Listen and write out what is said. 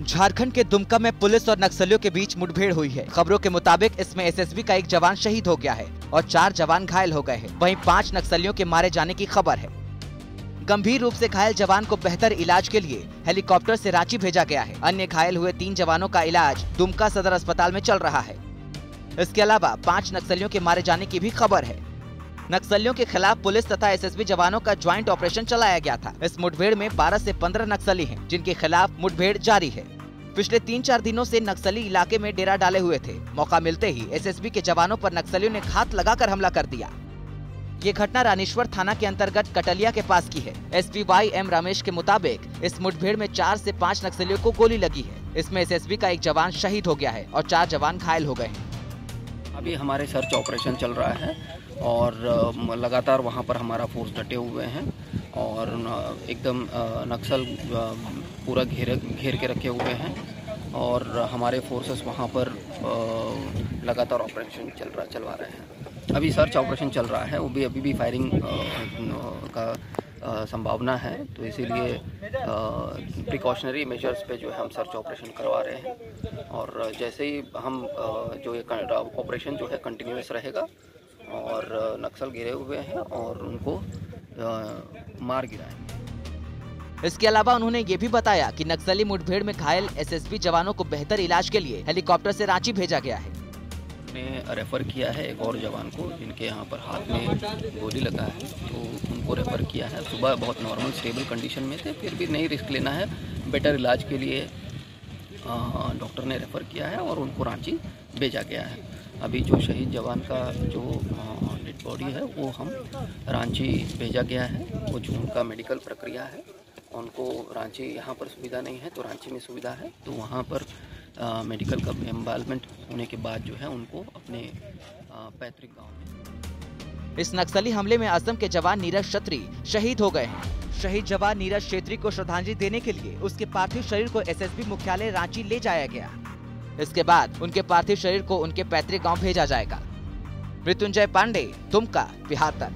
झारखंड के दुमका में पुलिस और नक्सलियों के बीच मुठभेड़ हुई है। खबरों के मुताबिक इसमें एसएसबी का एक जवान शहीद हो गया है और चार जवान घायल हो गए हैं। वहीं पाँच नक्सलियों के मारे जाने की खबर है। गंभीर रूप से घायल जवान को बेहतर इलाज के लिए हेलीकॉप्टर से रांची भेजा गया है। अन्य घायल हुए तीन जवानों का इलाज दुमका सदर अस्पताल में चल रहा है। इसके अलावा पाँच नक्सलियों के मारे जाने की भी खबर है। नक्सलियों के खिलाफ पुलिस तथा एसएसबी जवानों का ज्वाइंट ऑपरेशन चलाया गया था। इस मुठभेड़ में 12 से 15 नक्सली हैं, जिनके खिलाफ मुठभेड़ जारी है। पिछले तीन चार दिनों से नक्सली इलाके में डेरा डाले हुए थे। मौका मिलते ही एसएसबी के जवानों पर नक्सलियों ने घात लगाकर हमला कर दिया। ये घटना रानीश्वर थाना के अंतर्गत कटलिया के पास की है। एसपी वाई एम रमेश के मुताबिक इस मुठभेड़ में चार से पाँच नक्सलियों को गोली लगी है। इसमें एसएसबी का एक जवान शहीद हो गया है और चार जवान घायल हो गए हैं। अभी हमारे सर्च ऑपरेशन चल रहा है और लगातार वहाँ पर हमारा फोर्स डटे हुए हैं और एकदम नक्सल पूरा घेर घेर के रखे हुए हैं और हमारे फोर्सेस वहाँ पर लगातार ऑपरेशन चल रहा, चलवा रहे हैं। अभी सर्च ऑपरेशन चल रहा है, वो भी, अभी भी फायरिंग का संभावना है तो इसीलिए प्रिकॉशनरी मेजर्स पे जो है हम सर्च ऑपरेशन करवा रहे हैं। और जैसे ही हम जो ये ऑपरेशन जो है कंटिन्यूस रहेगा, और नक्सल गिरे हुए हैं और उनको मार गिराएँगे इसके अलावा उन्होंने ये भी बताया कि नक्सली मुठभेड़ में घायल एसएसबी जवानों को बेहतर इलाज के लिए हेलीकॉप्टर से रांची भेजा गया है। ने रेफ़र किया है एक और जवान को, जिनके यहाँ पर हाथ में गोली लगा है तो उनको रेफ़र किया है। सुबह बहुत नॉर्मल स्टेबल कंडीशन में थे, फिर भी नहीं रिस्क लेना है। बेटर इलाज के लिए डॉक्टर ने रेफ़र किया है और उनको रांची भेजा गया है। अभी जो शहीद जवान का जो डेड बॉडी है, वो हम रांची भेजा गया है। वो जो उनका मेडिकल प्रक्रिया है। उनको रांची, यहाँ पर सुविधा नहीं है तो रांची में सुविधा है। तो वहाँ पर मेडिकल का एम्बालमेंट होने के बाद जो है उनको अपने पैतृक गाँव में। इस नक्सली हमले में असम के जवान नीरज छत्री शहीद हो गए हैं। शहीद जवान नीरज छेत्री को श्रद्धांजलि देने के लिए उसके पार्थिव शरीर को एसएसबी मुख्यालय रांची ले जाया गया। इसके बाद उनके पार्थिव शरीर को उनके पैतृक गाँव भेजा जाएगा। मृत्युंजय पांडे, दुमका, बिहार तक।